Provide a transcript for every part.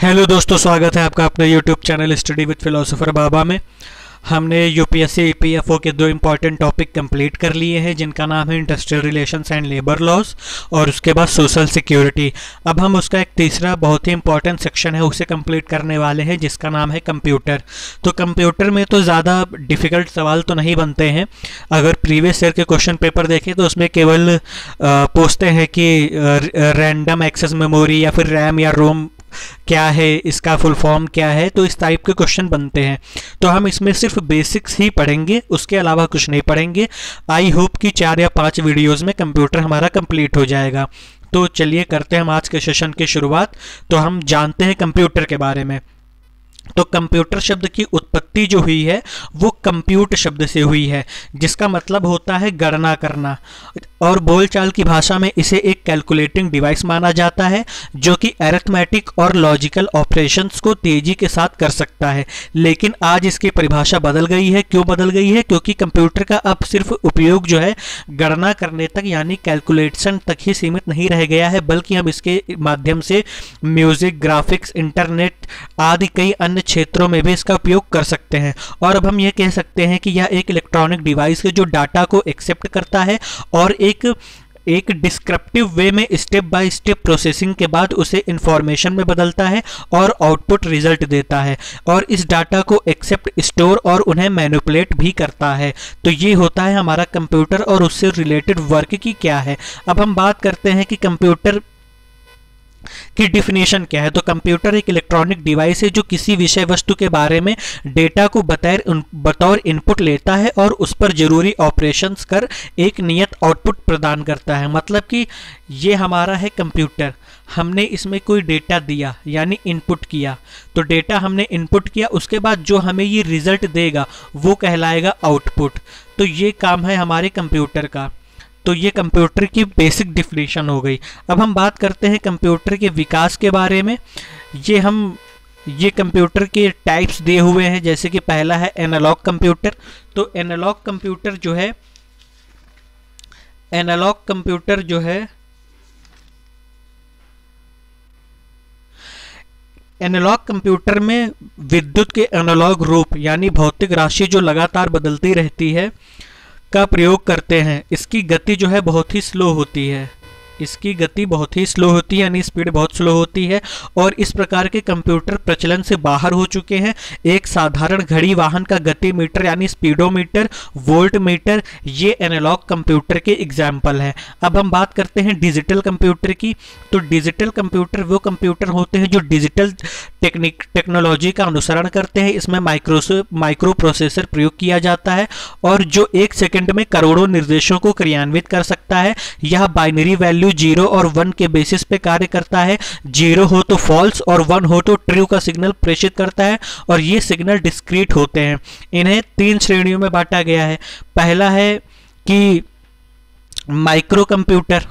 Hello दोस्तों, स्वागत है आपका अपने YouTube channel study with philosopher Baba में। हमने यूपीएससी ईपीएफओ के दो इंपॉर्टेंट टॉपिक कंप्लीट कर लिए हैं, जिनका नाम है industrial relations and labour laws और उसके बाद सोशल सिक्योरिटी अब हम उसका एक तीसरा बहुत ही इंपॉर्टेंट सेक्शन है, उसे कंप्लीट करने वाले हैं, जिसका नाम है कंप्यूटर तो कंप्यूटर में तो ज़्यादा डिफ़िकल्ट सवाल तो नहीं बनते हैं। अगर प्रीवियस ईयर के क्वेश्चन पेपर देखें तो उसमें केवल पूछते हैं कि रैंडम एक्सेस मेमोरी या फिर रैम या रोम क्या है, इसका फुल फॉर्म क्या है तो इस टाइप के क्वेश्चन बनते हैं। तो हम इसमें सिर्फ़ बेसिक्स ही पढ़ेंगे, उसके अलावा कुछ नहीं पढ़ेंगे। आई होप कि चार या पाँच वीडियोज़ में कंप्यूटर हमारा कंप्लीट हो जाएगा। तो चलिए करते हैं हम आज के सेशन की शुरुआत। तो हम जानते हैं कंप्यूटर के बारे में। तो कंप्यूटर शब्द की उत्पत्ति जो हुई है, वो कंप्यूट शब्द से हुई है, जिसका मतलब होता है गणना करना। और बोलचाल की भाषा में इसे एक कैलकुलेटिंग डिवाइस माना जाता है, जो कि एरिथमेटिक और लॉजिकल ऑपरेशंस को तेज़ी के साथ कर सकता है। लेकिन आज इसकी परिभाषा बदल गई है। क्यों बदल गई है? क्योंकि कंप्यूटर का अब सिर्फ़ उपयोग जो है, गणना करने तक, यानी कैलकुलेशन तक ही सीमित नहीं रह गया है, बल्कि हम इसके माध्यम से म्यूज़िक ग्राफिक्स इंटरनेट आदि कई अन्य अन्य क्षेत्रों में भी इसका उपयोग कर सकते हैं। और अब हम ये कह सकते हैं कि यह एक इलेक्ट्रॉनिक डिवाइस है जो डाटा को एक्सेप्ट करता है और एक एक डिस्क्रिप्टिव वे में स्टेप बाय स्टेप प्रोसेसिंग के बाद उसे इंफॉर्मेशन में बदलता है और आउटपुट रिज़ल्ट देता है और इस डाटा को एक्सेप्ट स्टोर और उन्हें मैनिपुलेट भी करता है। तो ये होता है हमारा कंप्यूटर और उससे रिलेटेड वर्क की क्या है। अब हम बात करते हैं कि कंप्यूटर की डिफिनेशन क्या है? तो कंप्यूटर एक इलेक्ट्रॉनिक डिवाइस है जो किसी विषय वस्तु के बारे में डेटा को बतौर बतौर इनपुट लेता है और उस पर ज़रूरी ऑपरेशंस कर एक नियत आउटपुट प्रदान करता है। मतलब कि ये हमारा है कंप्यूटर हमने इसमें कोई डेटा दिया, यानी इनपुट किया। तो डेटा हमने इनपुट किया, उसके बाद जो हमें ये रिज़ल्ट देगा, वो कहलाएगा आउटपुट तो ये काम है हमारे कंप्यूटर का। तो ये कंप्यूटर की बेसिक डिफिनेशन हो गई। अब हम बात करते हैं कंप्यूटर के विकास के बारे में। ये हम, ये कंप्यूटर के टाइप्स दिए हुए हैं, जैसे कि पहला है एनालॉग कंप्यूटर तो एनालॉग कंप्यूटर जो है एनालॉग कंप्यूटर जो है एनालॉग कंप्यूटर में विद्युत के एनालॉग रूप, यानी भौतिक राशि जो लगातार बदलती रहती है का प्रयोग करते हैं। इसकी गति जो है बहुत ही स्लो होती है। इसकी गति बहुत ही स्लो होती है, यानी स्पीड बहुत स्लो होती है और इस प्रकार के कंप्यूटर प्रचलन से बाहर हो चुके हैं। एक साधारण घड़ी वाहन का गति मीटर यानी स्पीडोमीटर वोल्ट मीटर ये एनालॉग कंप्यूटर के एग्ज़ाम्पल हैं। अब हम बात करते हैं डिजिटल कंप्यूटर की। तो डिजिटल कंप्यूटर वो कंप्यूटर होते हैं जो डिजिटल टेक्निक टेक्नोलॉजी का अनुसरण करते हैं। इसमें माइक्रो माइक्रो प्रोसेसर प्रयोग किया जाता है और जो एक सेकंड में करोड़ों निर्देशों को क्रियान्वित कर सकता है। यह बाइनरी वैल्यू वैल्यू ज़ीरो और वन के बेसिस पे कार्य करता है। ज़ीरो हो तो फॉल्स और वन हो तो ट्रू का सिग्नल प्रेषित करता है और ये सिग्नल डिस्क्रीट होते हैं। इन्हें तीन श्रेणियों में बांटा गया है। पहला है कि माइक्रो कंप्यूटर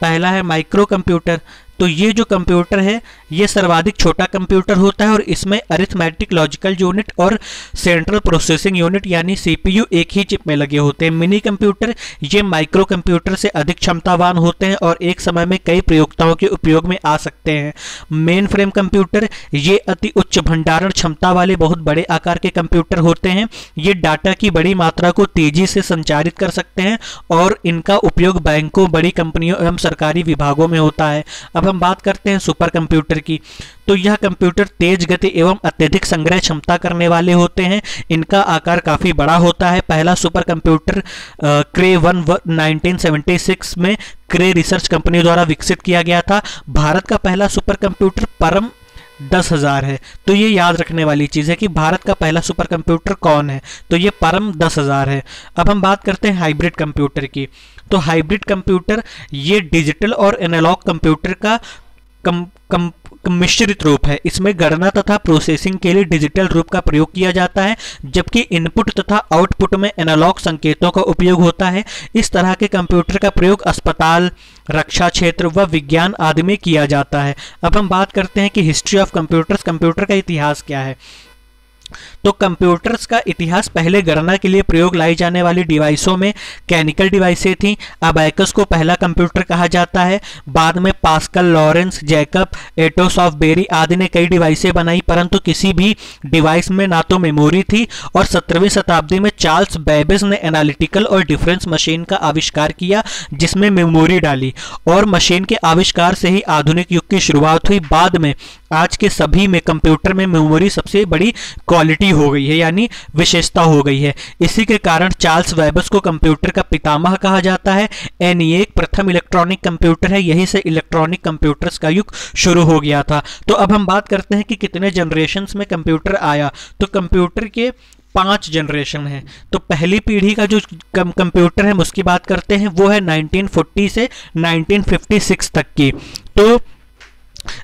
पहला है माइक्रो कंप्यूटर तो ये जो कंप्यूटर है, ये सर्वाधिक छोटा कंप्यूटर होता है और इसमें अरिथमेटिक लॉजिकल यूनिट और सेंट्रल प्रोसेसिंग यूनिट यानी सीपीयू एक ही चिप में लगे होते हैं। मिनी कंप्यूटर ये माइक्रो कंप्यूटर से अधिक क्षमतावान होते हैं और एक समय में कई प्रयोगताओं के उपयोग में आ सकते हैं। मेन फ्रेम कंप्यूटर ये अति उच्च भंडारण क्षमता वाले बहुत बड़े आकार के कंप्यूटर होते हैं। ये डाटा की बड़ी मात्रा को तेज़ी से संचारित कर सकते हैं और इनका उपयोग बैंकों, बड़ी कंपनियों एवं सरकारी विभागों में होता है। अब हम बात करते हैं सुपर कंप्यूटर की। तो यह कंप्यूटर तेज गति एवं अत्यधिक संग्रह क्षमता करने वाले होते हैं। इनका आकार काफ़ी बड़ा होता है। पहला super computer Cray one nineteen में क्रे रिसर्च कंपनी द्वारा विकसित किया गया था। भारत का पहला सुपर कंप्यूटर परम दस हज़ार है। तो ये याद रखने वाली चीज़ है कि भारत का पहला सुपर कंप्यूटर कौन है? तो ये परम दस हज़ार है। अब हम बात करते हैं हाइब्रिड कंप्यूटर की। तो हाइब्रिड कंप्यूटर ये डिजिटल और एनालॉग कंप्यूटर का कम कम मिश्रित रूप है। इसमें गणना तथा प्रोसेसिंग के लिए डिजिटल रूप का प्रयोग किया जाता है, जबकि इनपुट तथा आउटपुट में एनालॉग संकेतों का उपयोग होता है। इस तरह के कंप्यूटर का प्रयोग अस्पताल, रक्षा क्षेत्र व विज्ञान आदि में किया जाता है। अब हम बात करते हैं कि हिस्ट्री ऑफ़ कंप्यूटर्स कंप्यूटर का इतिहास क्या है। तो कंप्यूटर्स का इतिहास पहले गणना के लिए प्रयोग लाई जाने वाली डिवाइसों में कैनिकल डिवाइसें थी। अबैकस को पहला कंप्यूटर कहा जाता है। बाद में Pascal Lawrence Jacob Atanasoff Berry आदि ने कई डिवाइसें बनाई, परंतु किसी भी डिवाइस में ना तो मेमोरी थी और सत्रहवीं शताब्दी में चार्ल्स बेबिस ने एनालिटिकल और डिफरेंस मशीन का आविष्कार किया, जिसमें मेमोरी डाली और मशीन के आविष्कार से ही आधुनिक युग की शुरुआत हुई। बाद में आज के सभी में कंप्यूटर में मेमोरी सबसे बड़ी क्वालिटी हो गई है, यानी विशेषता हो गई है। इसी के कारण चार्ल्स वेबस को कंप्यूटर का पितामह कहा जाता है। एन एक प्रथम इलेक्ट्रॉनिक कंप्यूटर है, यही से इलेक्ट्रॉनिक कंप्यूटर्स का युग शुरू हो गया था। तो अब हम बात करते हैं कि कितने जनरेशन में कंप्यूटर आया। तो कंप्यूटर के पाँच जनरेशन है। तो पहली पीढ़ी का जो कंप्यूटर है उसकी बात करते हैं, वो है 1940 से 1956 तक की। तो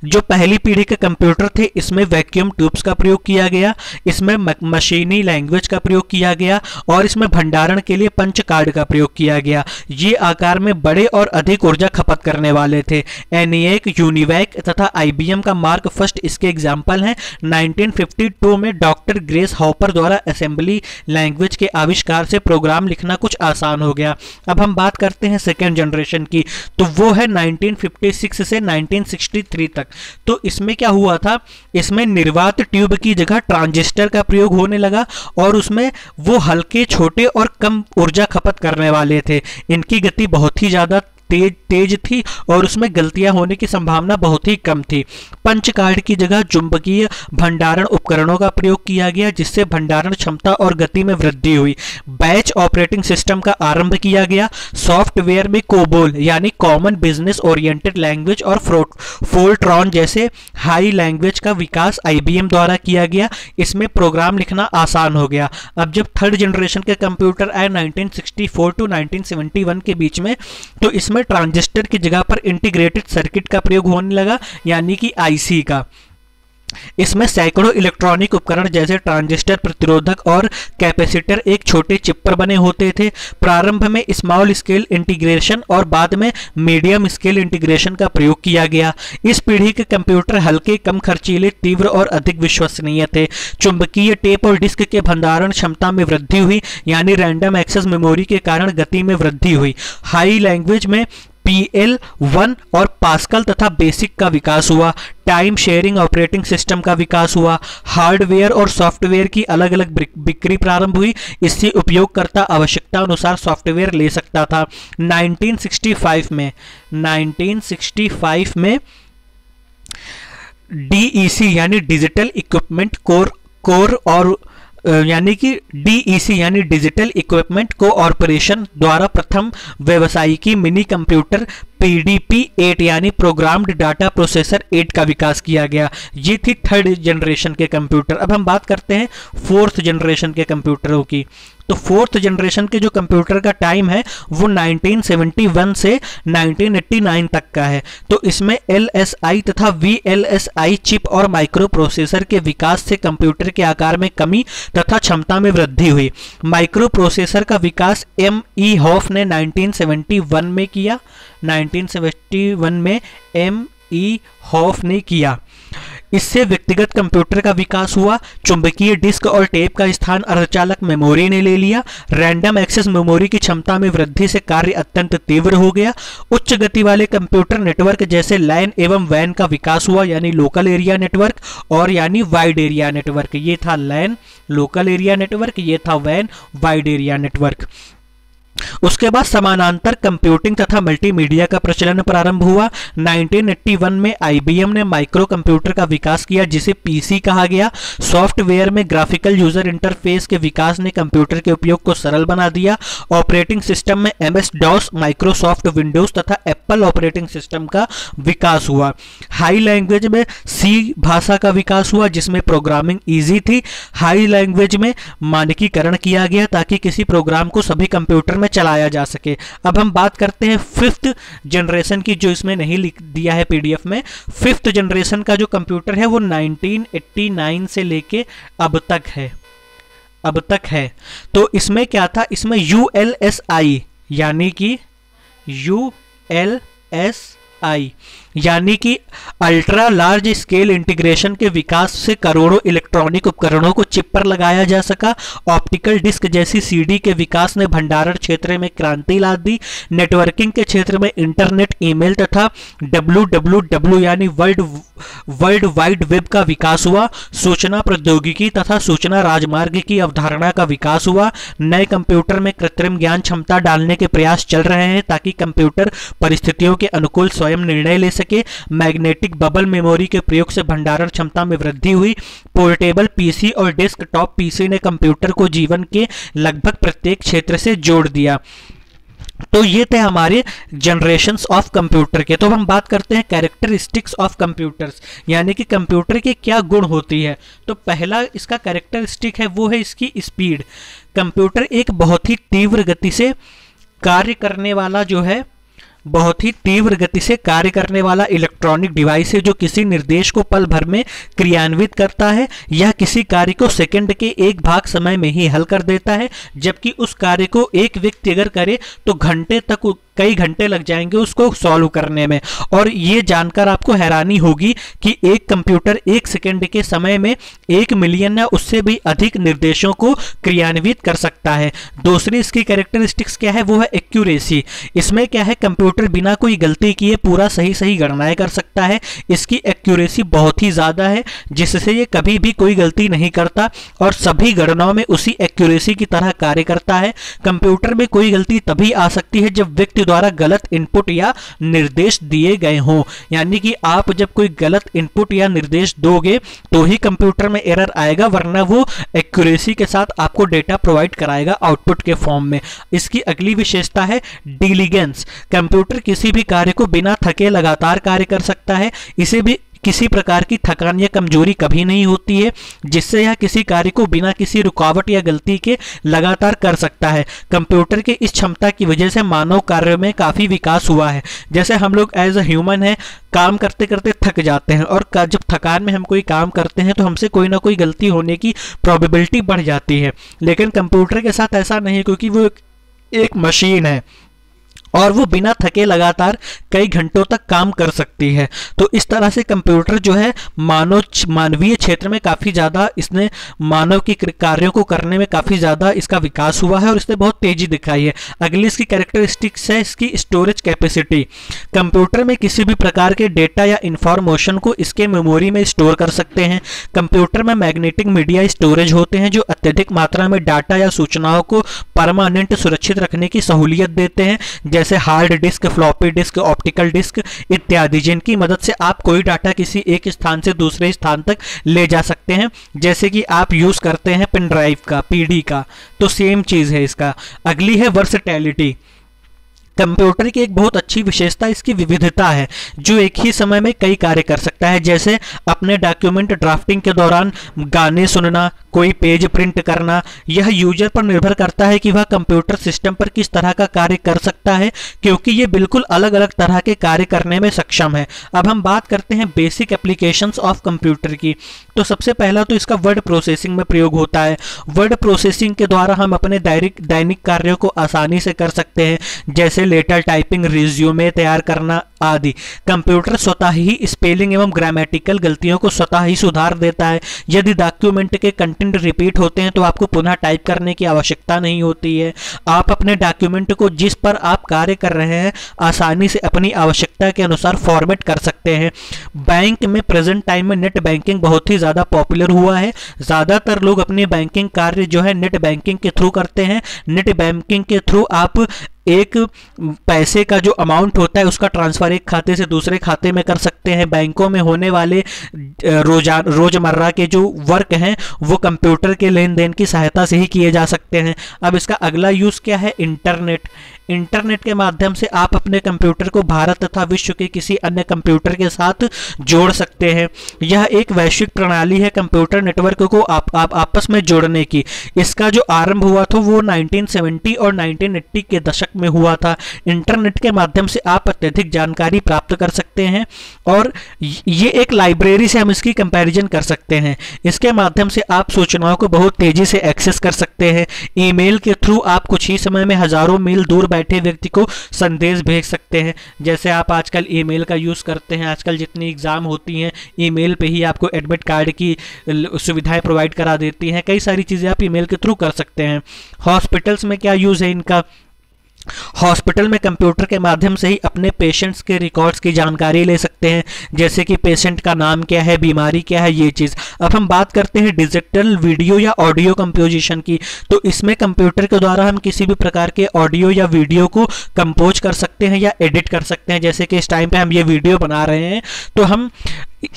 जो पहली पीढ़ी के कंप्यूटर थे, इसमें वैक्यूम ट्यूब्स का प्रयोग किया गया, इसमें मशीनी लैंग्वेज का प्रयोग किया गया, और इसमें भंडारण के लिए पंच कार्ड का प्रयोग किया गया। ये आकार में बड़े और अधिक ऊर्जा खपत करने वाले थे। एनिएक यूनिवैक तथा आईबीएम का मार्क फ़र्स्ट इसके एग्ज़ाम्पल हैं। 1952 में डॉक्टर ग्रेस हॉपर द्वारा असेंबली लैंग्वेज के आविष्कार से प्रोग्राम लिखना कुछ आसान हो गया। अब हम बात करते हैं सेकेंड जनरेशन की। तो वो है 1956 से 1963 तक। तो इसमें क्या हुआ था? इसमें निर्वात ट्यूब की जगह ट्रांजिस्टर का प्रयोग होने लगा और उसमें वो हल्के, छोटे और कम ऊर्जा खपत करने वाले थे। इनकी गति बहुत ही ज़्यादा तेज तेज थी और उसमें गलतियाँ होने की संभावना बहुत ही कम थी। पंच कार्ड की जगह चुंबकीय भंडारण उपकरणों का प्रयोग किया गया, जिससे भंडारण क्षमता और गति में वृद्धि हुई। बैच ऑपरेटिंग सिस्टम का आरंभ किया गया। सॉफ्टवेयर में कोबोल यानी कॉमन बिज़नेस ओरिएंटेड लैंग्वेज और फोल्ट्रॉन जैसे हाई लैंग्वेज का विकास आईबीएम द्वारा किया गया। इसमें प्रोग्राम लिखना आसान हो गया। अब जब थर्ड जनरेशन के कंप्यूटर आए 1964 टू 1971 के बीच में तो इसमें इसमें ट्रांजिस्टर की जगह पर इंटीग्रेटेड सर्किट का प्रयोग होने लगा, यानी कि आईसी का। इसमें सैकड़ों इलेक्ट्रॉनिक उपकरण जैसे ट्रांजिस्टर, प्रतिरोधक और कैपेसिटर एक छोटे चिप पर बने होते थे। प्रारंभ में स्मॉल स्केल इंटीग्रेशन और बाद में मीडियम स्केल इंटीग्रेशन का प्रयोग किया गया। इस पीढ़ी के कंप्यूटर हल्के, कम खर्चीले, तीव्र और अधिक विश्वसनीय थे। चुंबकीय टेप और डिस्क के भंडारण क्षमता में वृद्धि हुई, यानी रैंडम एक्सेस मेमोरी के कारण गति में वृद्धि हुई। हाई लैंग्वेज में पीएल वन और पास्कल तथा बेसिक का विकास हुआ। टाइम शेयरिंग ऑपरेटिंग सिस्टम का विकास हुआ। हार्डवेयर और सॉफ्टवेयर की अलग अलग बिक्री प्रारंभ हुई। इससे उपयोगकर्ता आवश्यकता अनुसार सॉफ्टवेयर ले सकता था। 1965 में 1965 में डीईसी यानी डिजिटल इक्विपमेंट कोर कोर और यानी कि डीईसी यानी डिजिटल इक्विपमेंट कोऑर्पोरेशन द्वारा प्रथम व्यवसायिकी मिनी कंप्यूटर पीडीपी 8 यानी प्रोग्राम्ड डाटा प्रोसेसर 8 का विकास किया गया। ये थी थर्ड जनरेशन के कंप्यूटर अब हम बात करते हैं फोर्थ जनरेशन के कंप्यूटरों की। तो फोर्थ जनरेशन के जो कंप्यूटर का टाइम है, वो 1971 से 1989 तक का है। तो इसमें एलएसआई तथा वीएलएसआई चिप और माइक्रो प्रोसेसर के विकास से कंप्यूटर के आकार में कमी तथा क्षमता में वृद्धि हुई। माइक्रो प्रोसेसर का विकास एम ई हॉफ ने 1971 में किया 1971 में एम ई हॉफ ने किया। इससे व्यक्तिगत कंप्यूटर का विकास हुआ। चुंबकीय डिस्क और टेप का स्थान अर्धचालक मेमोरी ने ले लिया। रैंडम एक्सेस मेमोरी की क्षमता में वृद्धि से कार्य अत्यंत तीव्र हो गया। उच्च गति वाले कंप्यूटर नेटवर्क जैसे लैन एवं वैन का विकास हुआ, यानी लोकल एरिया नेटवर्क और यानी वाइड एरिया नेटवर्क। ये था लैन लोकल एरिया नेटवर्क, ये था वैन, वाइड एरिया नेटवर्क। उसके बाद समानांतर कंप्यूटिंग तथा मल्टीमीडिया का प्रचलन प्रारंभ हुआ। 1981 में आईबीएम ने माइक्रो कंप्यूटर का विकास किया, जिसे पीसी कहा गया। सॉफ्टवेयर में ग्राफिकल यूज़र इंटरफेस के विकास ने कंप्यूटर के उपयोग को सरल बना दिया। ऑपरेटिंग सिस्टम में M S DOS Microsoft Windows तथा एप्पल ऑपरेटिंग सिस्टम का विकास हुआ। हाई लैंग्वेज में सी भाषा का विकास हुआ, जिसमें प्रोग्रामिंग ईजी थी। हाई लैंग्वेज में मानकीकरण किया गया, ताकि किसी प्रोग्राम को सभी कंप्यूटर में चलाया जा सके। अब हम बात करते हैं फिफ्थ जनरेशन की, जो इसमें नहीं लिख दिया है पीडीएफ में। फिफ्थ जनरेशन का जो कंप्यूटर है, वो 1989 से लेके अब तक है। अब तक है। तो इसमें क्या था? इसमें यू एल एस आई यानी कि यू एल एस आई यानी कि अल्ट्रा लार्ज स्केल इंटीग्रेशन के विकास से करोड़ों इलेक्ट्रॉनिक उपकरणों को चिप पर लगाया जा सका। ऑप्टिकल डिस्क जैसी सीडी के विकास ने भंडारण क्षेत्र में क्रांति ला दी। नेटवर्किंग के क्षेत्र में इंटरनेट, ईमेल तथा डब्ल्यू यानी वर्ल्ड वर्ल्ड वाइड वेब का विकास हुआ। सूचना प्रौद्योगिकी तथा सूचना राजमार्ग की अवधारणा का विकास हुआ। नए कंप्यूटर में कृत्रिम ज्ञान क्षमता डालने के प्रयास चल रहे हैं ताकि कंप्यूटर परिस्थितियों के अनुकूल स्वयं निर्णय ले सके। मैग्नेटिक बबल मेमोरी के प्रयोग से भंडारण क्षमता में वृद्धि हुई। पोर्टेबल पीसी और डेस्कटॉप पीसी ने कंप्यूटर को जीवन के लगभग प्रत्येक क्षेत्र से जोड़ दिया। तो ये थे हमारे जनरेशन ऑफ़ कंप्यूटर के। तो हम बात करते हैं कैरेक्टरिस्टिक्स ऑफ़ कंप्यूटर्स यानी कि कंप्यूटर के क्या गुण होती है। तो पहला इसका कैरेक्टरिस्टिक है, वो है इसकी स्पीड कंप्यूटर एक बहुत ही तीव्र गति से कार्य करने वाला जो है बहुत ही तीव्र गति से कार्य करने वाला इलेक्ट्रॉनिक डिवाइस है, जो किसी निर्देश को पल भर में क्रियान्वित करता है। यह किसी कार्य को सेकंड के एक भाग समय में ही हल कर देता है, जबकि उस कार्य को एक व्यक्ति अगर करे तो घंटे तक कई घंटे लग जाएँगे उसको सॉल्व करने में। और ये जानकर आपको हैरानी होगी कि एक कंप्यूटर एक सेकंड के समय में एक मिलियन या उससे भी अधिक निर्देशों को क्रियान्वित कर सकता है। दूसरी इसकी कैरेक्टरिस्टिक्स क्या है? वो है एक्यूरेसी इसमें क्या है? कंप्यूटर बिना कोई गलती किए पूरा सही सही गणनाएँ कर सकता है। इसकी एक्यूरेसी बहुत ही ज़्यादा है, जिससे ये कभी भी कोई गलती नहीं करता और सभी गणनाओं में उसी एक्यूरेसी की तरह कार्य करता है। कंप्यूटर में कोई गलती तभी आ सकती है जब व्यक्ति द्वारा गलत इनपुट या निर्देश दिए गए हों। यानी कि आप जब कोई गलत इनपुट या निर्देश दोगे तो ही कंप्यूटर में एरर आएगा, वरना वो एक्यूरेसी के साथ आपको डेटा प्रोवाइड कराएगा आउटपुट के फॉर्म में। इसकी अगली विशेषता है डिलीगेंस कंप्यूटर किसी भी कार्य को बिना थके लगातार कार्य कर सकता है। इसे भी किसी प्रकार की थकान या कमज़ोरी कभी नहीं होती है, जिससे यह किसी कार्य को बिना किसी रुकावट या गलती के लगातार कर सकता है। कंप्यूटर के इस क्षमता की वजह से मानव कार्य में काफ़ी विकास हुआ है। जैसे हम लोग एज अ ह्यूमन है, काम करते करते थक जाते हैं और जब थकान में हम कोई काम करते हैं तो हमसे कोई ना कोई गलती होने की प्रोबेबिलिटी बढ़ जाती है। लेकिन कंप्यूटर के साथ ऐसा नहीं क्योंकि वो एक मशीन है। और वो बिना थके लगातार कई घंटों तक काम कर सकती है। तो इस तरह से कंप्यूटर जो है, मानव मानवीय क्षेत्र में काफ़ी ज़्यादा इसने मानव की कार्यों को करने में काफ़ी ज़्यादा इसका विकास हुआ है और इसने बहुत तेज़ी दिखाई है। अगली इसकी कैरेक्टरिस्टिक्स है इसकी स्टोरेज कैपेसिटी कंप्यूटर में किसी भी प्रकार के डेटा या इंफॉर्मेशन को इसके मेमोरी में स्टोर कर सकते हैं। कंप्यूटर में मैग्नेटिक मीडिया स्टोरेज होते हैं जो अत्यधिक मात्रा में डाटा या सूचनाओं को परमानेंट सुरक्षित रखने की सहूलियत देते हैं। जैसे जैसे hard disk floppy disk optical disk इत्यादि, जिनकी मदद से आप कोई डाटा किसी एक स्थान से दूसरे स्थान तक ले जा सकते हैं। जैसे कि आप यूज़ करते हैं पेन ड्राइव का पीडी का तो सेम चीज़ है इसका। अगली है वर्सटैलिटी कंप्यूटर की एक बहुत अच्छी विशेषता इसकी विविधता है, जो एक ही समय में कई कार्य कर सकता है। जैसे अपने डॉक्यूमेंट ड्राफ्टिंग के दौरान गाने सुनना, कोई पेज प्रिंट करना, यह यूज़र पर निर्भर करता है कि वह कंप्यूटर सिस्टम पर किस तरह का कार्य कर सकता है, क्योंकि ये बिल्कुल अलग अलग तरह के कार्य करने में सक्षम है। अब हम बात करते हैं बेसिक एप्लीकेशन ऑफ़ कंप्यूटर की। तो सबसे पहला तो इसका वर्ड प्रोसेसिंग में प्रयोग होता है। वर्ड प्रोसेसिंग के द्वारा हम अपने दैनिक कार्यों को आसानी से कर सकते हैं, जैसे लेटर टाइपिंग रिज्यूमे तैयार करना आदि। कंप्यूटर स्वतः ही स्पेलिंग एवं ग्रामेटिकल गलतियों को स्वतः ही सुधार देता है। यदि डॉक्यूमेंट के कंटेंट रिपीट होते हैं तो आपको पुनः टाइप करने की आवश्यकता नहीं होती है। आप अपने डॉक्यूमेंट को जिस पर आप कार्य कर रहे हैं, आसानी से अपनी आवश्यकता के अनुसार फॉर्मेट कर सकते हैं। बैंक में प्रेजेंट टाइम में नेट बैंकिंग बहुत ही ज़्यादा पॉपुलर हुआ है। ज़्यादातर लोग अपने बैंकिंग कार्य जो है नेट बैंकिंग के थ्रू करते हैं। नेट बैंकिंग के थ्रू आप एक पैसे का जो अमाउंट होता है, उसका ट्रांसफ़र एक खाते से दूसरे खाते में कर सकते हैं। बैंकों में होने वाले रोजा, रोज़मर्रा के जो वर्क हैं, वो कंप्यूटर के लेन देन की सहायता से ही किए जा सकते हैं। अब इसका अगला यूज़ क्या है? इंटरनेट इंटरनेट के माध्यम से आप अपने कंप्यूटर को भारत तथा विश्व के किसी अन्य कंप्यूटर के साथ जोड़ सकते हैं। यह एक वैश्विक प्रणाली है कंप्यूटर नेटवर्क को आप, आप आपस में जोड़ने की। इसका जो आरंभ हुआ था वो 1970 और 1980 के दशक में हुआ था। इंटरनेट के माध्यम से आप अत्यधिक जानकारी प्राप्त कर सकते हैं और ये एक लाइब्रेरी से हम इसकी कंपैरिजन कर सकते हैं। इसके माध्यम से आप सूचनाओं को बहुत तेज़ी से एक्सेस कर सकते हैं। ईमेल के थ्रू आप कुछ ही समय में हज़ारों मील दूर बैठे व्यक्ति को संदेश भेज सकते हैं। जैसे आप आजकल ईमेल का यूज़ करते हैं, आजकल जितनी एग्ज़ाम होती हैं, ईमेल पे ही आपको एडमिट कार्ड की सुविधाएँ प्रोवाइड करा देती हैं। कई सारी चीज़ें आप ईमेल के थ्रू कर सकते हैं। हॉस्पिटल्स में क्या यूज़ है इनका? हॉस्पिटल में कंप्यूटर के माध्यम से ही अपने पेशेंट्स के रिकॉर्ड्स की जानकारी ले सकते हैं, जैसे कि पेशेंट का नाम क्या है, बीमारी क्या है, ये चीज़। अब हम बात करते हैं डिजिटल वीडियो या ऑडियो कंपोजिशन की। तो इसमें कंप्यूटर के द्वारा हम किसी भी प्रकार के ऑडियो या वीडियो को कंपोज कर सकते हैं या एडिट कर सकते हैं। जैसे कि इस टाइम पर हम ये वीडियो बना रहे हैं तो हम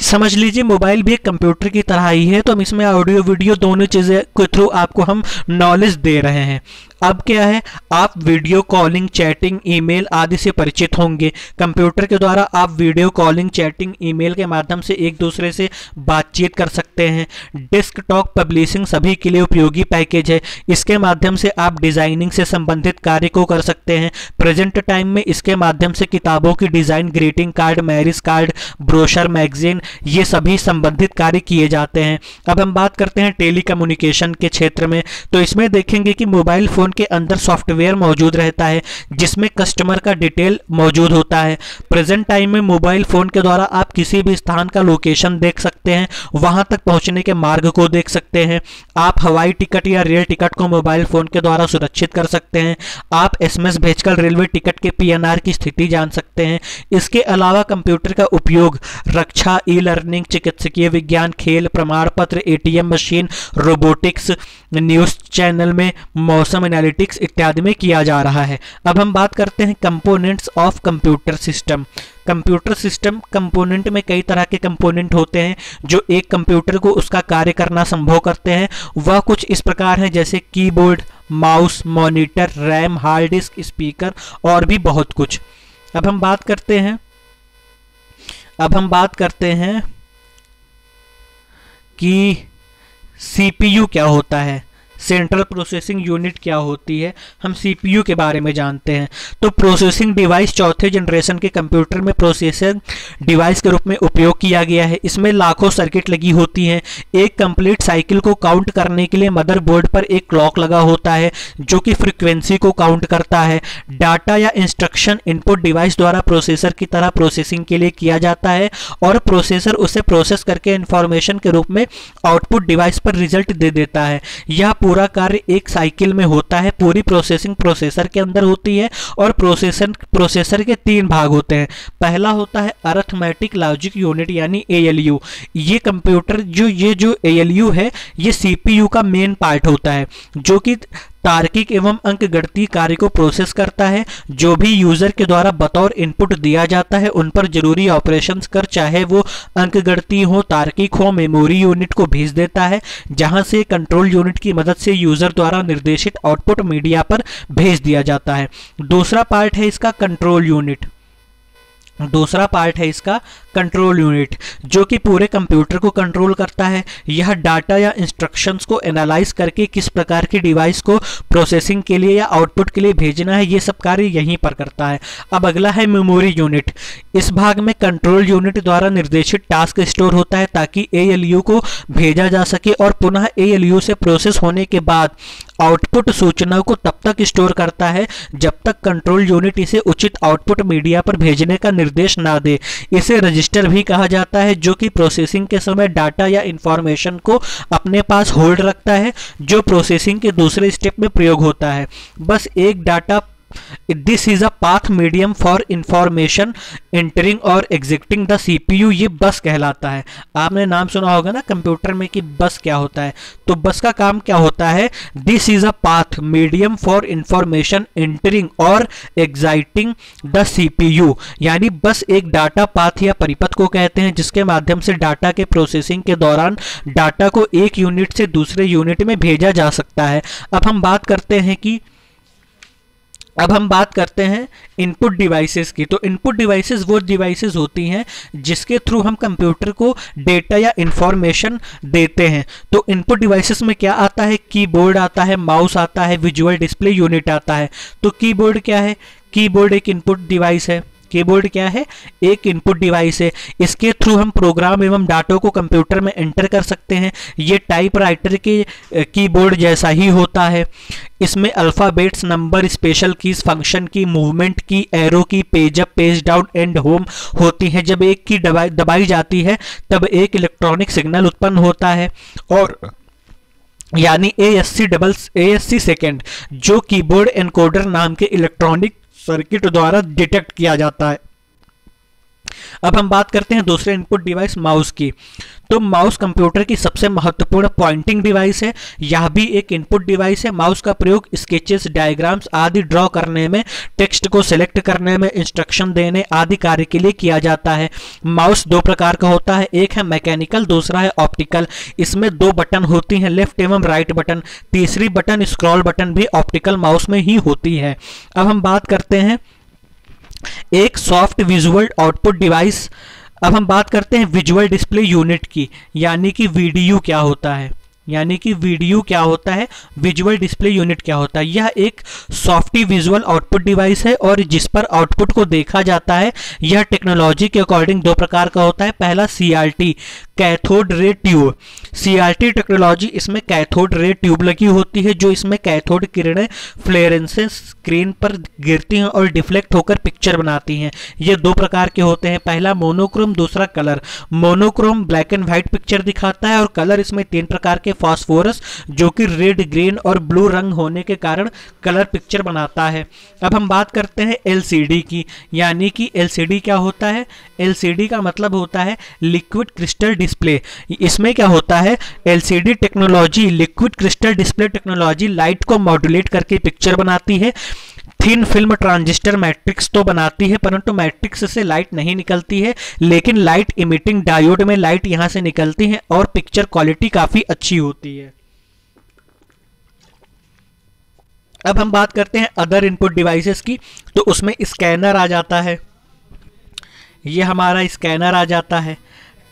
समझ लीजिए मोबाइल भी एक कंप्यूटर की तरह ही है तो हम इसमें ऑडियो वीडियो दोनों चीज़ें के थ्रू आपको हम नॉलेज दे रहे हैं। अब क्या है? आप वीडियो कॉलिंग चैटिंग ईमेल आदि से परिचित होंगे। कंप्यूटर के द्वारा आप वीडियो कॉलिंग चैटिंग ईमेल के माध्यम से एक दूसरे से बातचीत कर सकते हैं। डेस्कटॉप पब्लिशिंग सभी के लिए उपयोगी पैकेज है। इसके माध्यम से आप डिज़ाइनिंग से संबंधित कार्य को कर सकते हैं। प्रेजेंट टाइम में इसके माध्यम से किताबों की design greeting card marriage card brochure magazine ये सभी संबंधित कार्य किए जाते हैं। अब हम बात करते हैं टेली के क्षेत्र में। तो इसमें देखेंगे कि मोबाइल फ़ोन के अंदर सॉफ्टवेयर मौजूद रहता है, जिसमें कस्टमर का डिटेल मौजूद होता है। प्रेजेंट टाइम में मोबाइल फ़ोन के द्वारा आप किसी भी स्थान का लोकेशन देख सकते हैं, वहाँ तक पहुँचने के मार्ग को देख सकते हैं। आप हवाई टिकट या रेल टिकट को मोबाइल फ़ोन के द्वारा सुरक्षित कर सकते हैं। आप एसएमएस भेजकर रेलवे टिकट के पीएनआर की स्थिति जान सकते हैं। इसके अलावा कंप्यूटर का उपयोग, रक्षा ई लर्निंग चिकित्सकीय विज्ञान, खेल प्रमाण पत्र ATM machine robotics news channel में मौसम एनालिटिक्स इत्यादि में किया जा रहा है। अब हम बात करते हैं components of computer system computer system component में कई तरह के कंपोनेंट होते हैं, जो एक कंप्यूटर को उसका कार्य करना संभव करते हैं। वह कुछ इस प्रकार हैं, जैसे keyboard mouse monitor RAM hard disk speaker और भी बहुत कुछ। अब हम बात करते हैं, अब हम बात करते हैं कि सीपीयू क्या होता है। सेंट्रल प्रोसेसिंग यूनिट क्या होती है, हम सीपीयू के बारे में जानते हैं। तो प्रोसेसिंग डिवाइस चौथे जनरेशन के कंप्यूटर में प्रोसेसिंग डिवाइस के रूप में उपयोग किया गया है। इसमें लाखों सर्किट लगी होती हैं। एक कंप्लीट साइकिल को काउंट करने के लिए मदरबोर्ड पर एक क्लॉक लगा होता है, जो कि फ्रिक्वेंसी को काउंट करता है। डाटा या इंस्ट्रक्शन इनपुट डिवाइस द्वारा प्रोसेसर की तरह प्रोसेसिंग के लिए किया जाता है और प्रोसेसर उसे प्रोसेस करके इंफॉर्मेशन के रूप में आउटपुट डिवाइस पर रिज़ल्ट दे देता है। यह पूरा कार्य एक साइकिल में होता है, पूरी प्रोसेसिंग प्रोसेसर के अंदर होती है और प्रोसेसर प्रोसेसर के तीन भाग होते हैं। पहला होता है अर्थमेटिक लॉजिक यूनिट यानी ए ये कंप्यूटर जो, ये जो ए है, ये सीपीयू का मेन पार्ट होता है, जो कि तार्किक एवं अंक गणती कार्य को प्रोसेस करता है। जो भी यूज़र के द्वारा बतौर इनपुट दिया जाता है, उन पर ज़रूरी ऑपरेशंस कर, चाहे वो अंक गणती हो, तार्किक हो मेमोरी यूनिट को भेज देता है, जहाँ से कंट्रोल यूनिट की मदद से यूज़र द्वारा निर्देशित आउटपुट मीडिया पर भेज दिया जाता है। दूसरा पार्ट है इसका कंट्रोल यूनिट दूसरा पार्ट है इसका कंट्रोल यूनिट जो कि पूरे कंप्यूटर को कंट्रोल करता है। यह डाटा या इंस्ट्रक्शंस को एनालाइज करके किस प्रकार की डिवाइस को प्रोसेसिंग के लिए या आउटपुट के लिए भेजना है, ये सब कार्य यहीं पर करता है। अब अगला है मेमोरी यूनिट इस भाग में कंट्रोल यूनिट द्वारा निर्देशित टास्क स्टोर होता है ताकि ए को भेजा जा सके और पुनः ए से प्रोसेस होने के बाद आउटपुट सूचना को तब तक स्टोर करता है जब तक कंट्रोल यूनिट इसे उचित आउटपुट मीडिया पर भेजने का निर्देश ना दे। इसे रजिस्टर भी कहा जाता है, जो कि प्रोसेसिंग के समय डाटा या इंफॉर्मेशन को अपने पास होल्ड रखता है, जो प्रोसेसिंग के दूसरे स्टेप में प्रयोग होता है। बस एक data this is a path medium for information entering और एग्जिटिंग द सीपीयू ये बस कहलाता है। आपने नाम सुना होगा ना कंप्यूटर में कि बस क्या होता है। तो बस का काम क्या होता है? This is a path medium for information entering और एग्जाइटिंग द सीपीयू यानी बस एक डाटा पाथ या परिपथ को कहते हैं, जिसके माध्यम से डाटा के प्रोसेसिंग के दौरान डाटा को एक यूनिट से दूसरे यूनिट में भेजा जा सकता है। अब हम बात करते हैं कि अब हम बात करते हैं इनपुट डिवाइसेस की। तो इनपुट डिवाइसेस वो डिवाइसेस होती हैं जिसके थ्रू हम कंप्यूटर को डेटा या इंफॉर्मेशन देते हैं। तो इनपुट डिवाइसेस में क्या आता है? कीबोर्ड आता है माउस आता है विजुअल डिस्प्ले यूनिट आता है। तो कीबोर्ड क्या है? कीबोर्ड एक इनपुट डिवाइस है। कीबोर्ड क्या है? एक इनपुट डिवाइस है। इसके थ्रू हम प्रोग्राम एवं डाटो को कंप्यूटर में एंटर कर सकते हैं। ये टाइप राइटर के कीबोर्ड जैसा ही होता है। इसमें alphabets number special keys function key movement key arrow key page up page down and home होती है। जब एक की दबाई दबाई जाती है, तब एक इलेक्ट्रॉनिक सिग्नल उत्पन्न होता है। और यानी A S C double A S C second जो कीबोर्ड एनकोडर नाम के इलेक्ट्रॉनिक सर्किट द्वारा डिटेक्ट किया जाता है। अब हम बात करते हैं दूसरे इनपुट डिवाइस माउस की। तो माउस कंप्यूटर की सबसे महत्वपूर्ण पॉइंटिंग डिवाइस है। यह भी एक इनपुट डिवाइस है। माउस का प्रयोग स्केचेस डायग्राम्स आदि ड्रॉ करने में टेक्स्ट को सिलेक्ट करने में इंस्ट्रक्शन देने आदि कार्य के लिए किया जाता है। माउस दो प्रकार का होता है। एक है मैकेनिकल दूसरा है ऑप्टिकल इसमें दो बटन होती हैं लेफ़्ट एवं राइट बटन तीसरी बटन स्क्रॉल बटन भी ऑप्टिकल माउस में ही होती है। अब हम बात करते हैं एक सॉफ्ट विजुअल आउटपुट डिवाइस अब हम बात करते हैं विजुअल डिस्प्ले यूनिट की, यानी कि वीडियो क्या होता है? यानी कि वीडियो क्या होता है? विजुअल डिस्प्ले यूनिट क्या होता है? यह एक सॉफ्टी विजुअल आउटपुट डिवाइस है और जिस पर आउटपुट को देखा जाता है, यह टेक्नोलॉजी के अकॉर्डिंग दो प्रकार का होता है। पहला CRT cathode ray tube. CRT technology इसमें कैथोड रे ट्यूब लगी होती है, जो इसमें कैथोड किरणें फ्लेरेंसेस स्क्रीन पर गिरती हैं और डिफ्लेक्ट होकर पिक्चर बनाती हैं। ये दो प्रकार के होते हैं। पहला मोनोक्रोम दूसरा colour monochrome black and white picture दिखाता है और कलर इसमें तीन प्रकार के फॉस्फोरस जो कि रेड ग्रीन और ब्लू रंग होने के कारण कलर पिक्चर बनाता है। अब हम बात करते हैं एलसीडी की। यानी कि एलसीडी क्या होता है? एलसीडी का मतलब होता है लिक्विड क्रिस्टल डिस्प्ले इसमें क्या होता है? LCD technology liquid crystal display technology light को मॉड्यूलेट करके पिक्चर बनाती है। थिन फ़िल्म ट्रांजिस्टर मैट्रिक्स तो बनाती है, परंतु मैट्रिक्स से लाइट नहीं निकलती है। लेकिन लाइट इमिटिंग डायोड में लाइट यहाँ से निकलती है और पिक्चर क्वालिटी काफ़ी अच्छी होती है। अब हम बात करते हैं अदर इनपुट डिवाइसेस की तो उसमें स्कैनर आ जाता है। ये हमारा स्कैनर आ जाता है।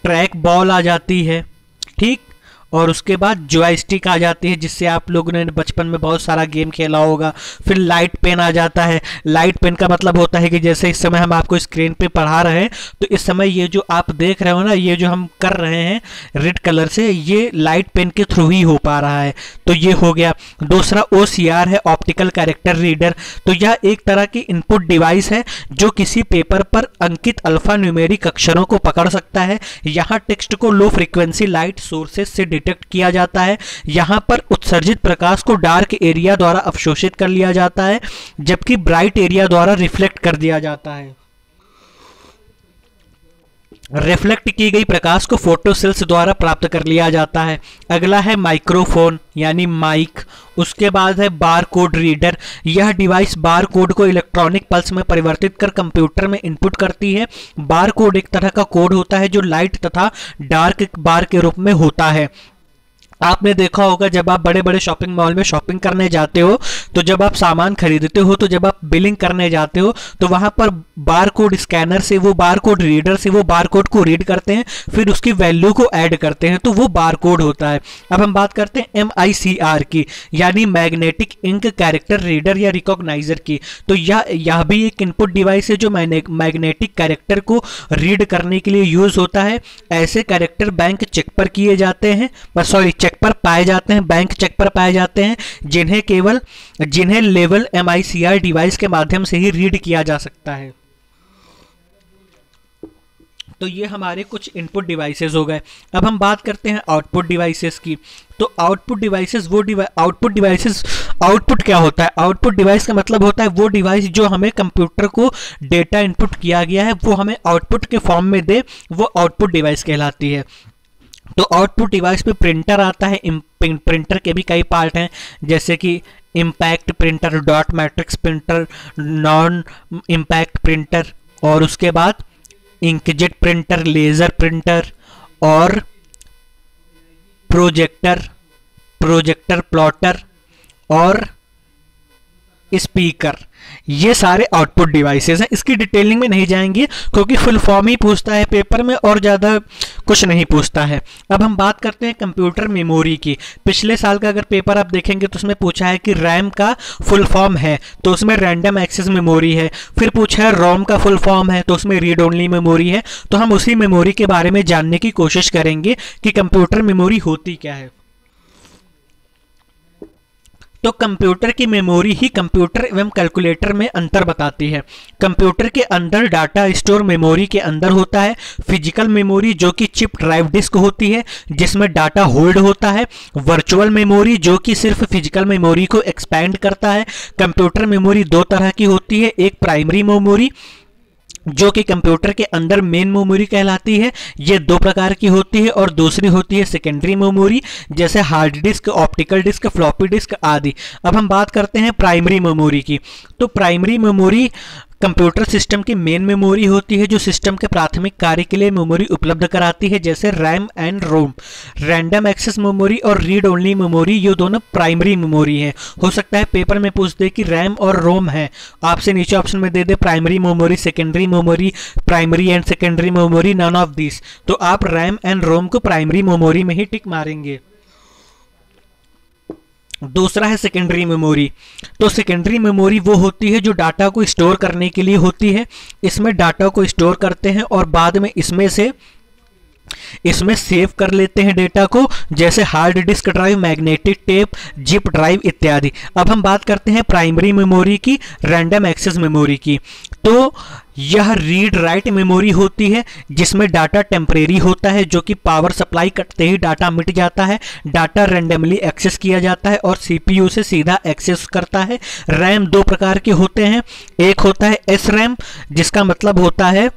ट्रैक बॉल आ जाती है ठीक? और उसके बाद जॉयस्टिक आ जाती है, जिससे आप लोगों ने बचपन में बहुत सारा गेम खेला होगा। फिर लाइट पेन आ जाता है। लाइट पेन का मतलब होता है कि जैसे इस समय हम आपको स्क्रीन पे पढ़ा रहे हैं तो इस समय ये जो आप देख रहे हो ना, ये जो हम कर रहे हैं रेड कलर से, ये लाइट पेन के थ्रू ही हो पा रहा है। तो ये हो गया। दूसरा ओसीआर है ऑप्टिकल कैरेक्टर रीडर तो यह एक तरह की इनपुट डिवाइस है, जो किसी पेपर पर अंकित अल्फ़ा न्यूमेरिक अक्षरों को पकड़ सकता है। यहाँ टेक्स्ट को लो फ्रिक्वेंसी लाइट सोर्सेज से डिटेक्ट किया जाता है। यहाँ पर उत्सर्जित प्रकाश को डार्क एरिया द्वारा अवशोषित कर लिया जाता है, जबकि ब्राइट एरिया द्वारा रिफ्लेक्ट कर दिया जाता है। रिफ्लेक्ट की गई प्रकाश को फोटोसेल्स द्वारा प्राप्त कर लिया जाता है। अगला है माइक्रोफोन यानी माइक उसके बाद है बार कोड रीडर यह डिवाइस बार कोड को इलेक्ट्रॉनिक पल्स में परिवर्तित कर कंप्यूटर में इनपुट करती है। बार कोड एक तरह का कोड होता है जो लाइट तथा डार्क बार के रूप में होता है। आपने देखा होगा जब आप बड़े बड़े शॉपिंग मॉल में शॉपिंग करने जाते हो तो जब आप सामान खरीदते हो तो जब आप बिलिंग करने जाते हो तो वहाँ पर बार कोड स्कैनर से, वो बार कोड रीडर से, वो बार कोड को रीड करते हैं, फिर उसकी वैल्यू को ऐड करते हैं तो वो बार कोड होता है। अब हम बात करते हैं एम आई सी आर की, यानी मैग्नेटिक इंक कैरेक्टर रीडर या रिकॉग्नाइजर की। तो यह यह भी एक इनपुट डिवाइस है जो मैग्नेटिक कैरेक्टर को रीड करने के लिए यूज़ होता है। ऐसे कैरेक्टर बैंक चेक पर किए जाते हैं सॉरी चेक पर पाए जाते हैं बैंक चेक पर पाए जाते हैं, जिन्हें केवल, जिन्हें लेवल एम डिवाइस के माध्यम से ही रीड किया जा सकता है। तो ये हमारे कुछ इनपुट डिवाइसेस हो गए। अब हम बात करते हैं आउटपुट डिवाइसेस की। तो आउटपुट डिवाइसेस वो आउटपुट डिवाइसेस आउटपुट क्या होता है? आउटपुट डिवाइस का मतलब होता है वो डिवाइस जो हमें कंप्यूटर को डेटा इनपुट किया गया है, वो हमें आउटपुट के फॉर्म में दे, वो आउटपुट डिवाइस कहलाती है। तो आउटपुट डिवाइस में प्रिंटर आता है प्रिंटर के भी कई पार्ट हैं, जैसे कि impact printer dot matrix printer non impact printer और उसके बाद इंकजेट प्रिंटर लेज़र प्रिंटर और प्रोजेक्टर प्रोजेक्टर प्लॉटर और स्पीकर ये सारे आउटपुट डिवाइसेस हैं। इसकी डिटेलिंग में नहीं जाएँगे, क्योंकि फुल फॉर्म ही पूछता है पेपर में और ज़्यादा कुछ नहीं पूछता है। अब हम बात करते हैं कंप्यूटर मेमोरी की। पिछले साल का अगर पेपर आप देखेंगे तो उसमें पूछा है कि रैम का फुल फॉर्म है तो उसमें रैंडम एक्सेस मेमोरी है। फिर पूछा है रोम का फुल फॉर्म है तो उसमें रीड ओनली मेमोरी है। तो हम उसी मेमोरी के बारे में जानने की कोशिश करेंगे कि कंप्यूटर मेमोरी होती क्या है। तो कंप्यूटर की मेमोरी ही कंप्यूटर एवं कैलकुलेटर में अंतर बताती है। कंप्यूटर के अंदर डाटा स्टोर मेमोरी के अंदर होता है, फ़िज़िकल मेमोरी जो कि चिप ड्राइव डिस्क होती है, जिसमें डाटा होल्ड होता है, वर्चुअल मेमोरी जो कि सिर्फ़ फ़िज़िकल मेमोरी को एक्सपैंड करता है। कंप्यूटर मेमोरी दो तरह की होती है, एक प्राइमरी मेमोरी जो कि कंप्यूटर के अंदर मेन मेमोरी कहलाती है, ये दो प्रकार की होती है और दूसरी होती है सेकेंडरी मेमोरी जैसे hard disk optical disk floppy disk आदि। अब हम बात करते हैं प्राइमरी मेमोरी की। तो प्राइमरी मेमोरी कंप्यूटर सिस्टम की मेन मेमोरी होती है, जो सिस्टम के प्राथमिक कार्य के लिए मेमोरी उपलब्ध कराती है, जैसे RAM and ROM. Random access memory और रीड ओनली मेमोरी, ये दोनों प्राइमरी मेमोरी है। हो सकता है पेपर में पूछ दे कि रैम और रोम है। आपसे नीचे ऑप्शन में दे दे, primary memory, secondary memory, primary and secondary memory none of this तो आप रैम एंड रोम को प्राइमरी मेमोरी में ही टिक मारेंगे। दूसरा है सेकेंडरी मेमोरी तो सेकेंडरी मेमोरी वो होती है जो डाटा को स्टोर करने के लिए होती है। इसमें डाटा को स्टोर करते हैं और बाद में इसमें से, इसमें सेव कर लेते हैं डेटा को, जैसे hard disk drive magnetic tape zip drive इत्यादि। अब हम बात करते हैं प्राइमरी मेमोरी की रैंडम एक्सेस मेमोरी की। तो यह रीड राइट मेमोरी होती है, जिसमें डाटा टेम्परेरी होता है, जो कि पावर सप्लाई कटते ही डाटा मिट जाता है डाटा रैंडमली एक्सेस किया जाता है और सीपीयू से सीधा एक्सेस करता है। रैम दो प्रकार के होते हैं, एक होता है एस रैम जिसका मतलब होता है